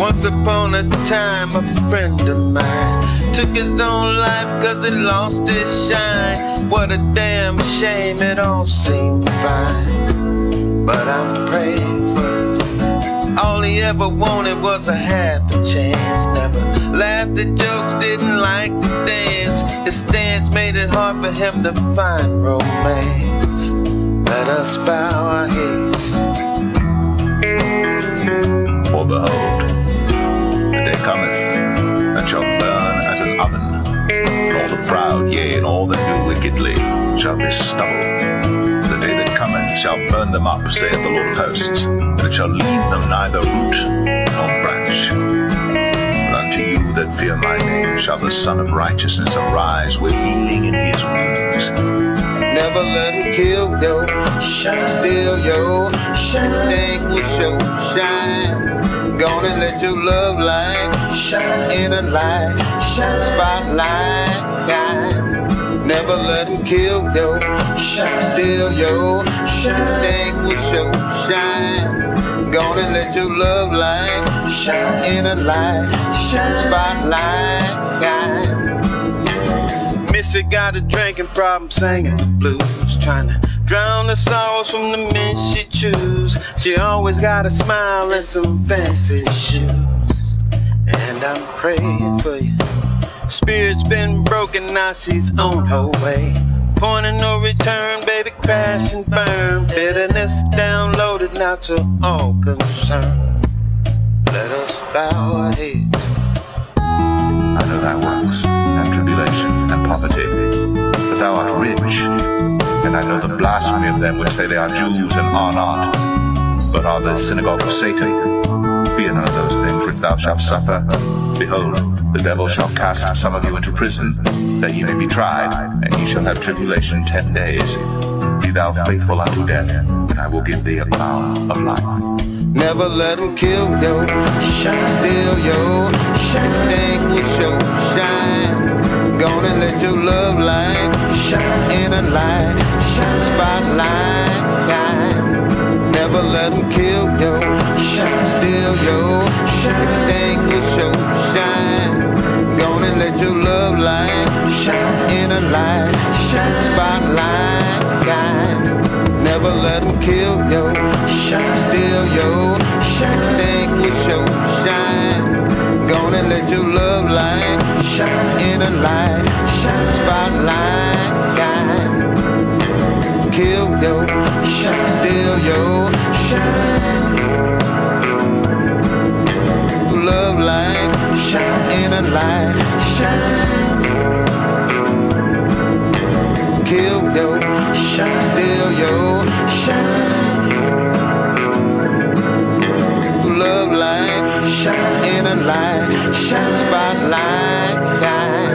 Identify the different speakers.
Speaker 1: Once upon a time, a friend of mine took his own life cause it lost its shine. What a damn shame, it all seemed fine. But I'm praying for. All he ever wanted was a half a chance. Never laughed at jokes, didn't like to dance. His stance made it hard for him to find romance. Let us bow our heads.
Speaker 2: For the cometh that shall burn as an oven, and all the proud, yea, and all that do wickedly shall be stubble. The day that cometh shall burn them up, saith the Lord of hosts, and it shall leave them neither root nor branch. But unto you that fear my name shall the Son of Righteousness arise with healing in his wings.
Speaker 1: Never let him kill yo, steal yo, extinguish your shine. Gonna let your love light shine in a light, spotlight. Never let him kill yo, steal yo, extinguish your shine. Gonna let your love light shine in a light, spotlight. Missy got a drinking problem, singing blues, trying to drown the sorrows from the men she choose. She always got a smile and some fancy shoes, and I'm praying for you. Spirit's been broken, now she's on her way. Point of no return, baby, crash and burn. Bitterness downloaded, now to all concerned. Let us bow our heads.
Speaker 2: I know thy works, and tribulation, and poverty. But thou art rich, and I know the blasphemy of them which say they are Jews and are not, but are the synagogue of Satan. Fear none of those things which thou shalt suffer. Behold, the devil shall cast some of you into prison, that ye may be tried, and ye shall have tribulation ten days. Be thou faithful unto death, and I will give thee a crown of life.
Speaker 1: Never let them kill yo, steal yo, extinguish your shine. Gonna let your love light shine in a light, spotlight guide. Never let them kill let them kill yo, steal yo, extinguish your shine. Gonna let your love light shine. In a light, spotlight guide. Kill yo, steal yo, shine. Love light shine. In a light, shine. Kill yo, shine in a light, shine spotlight.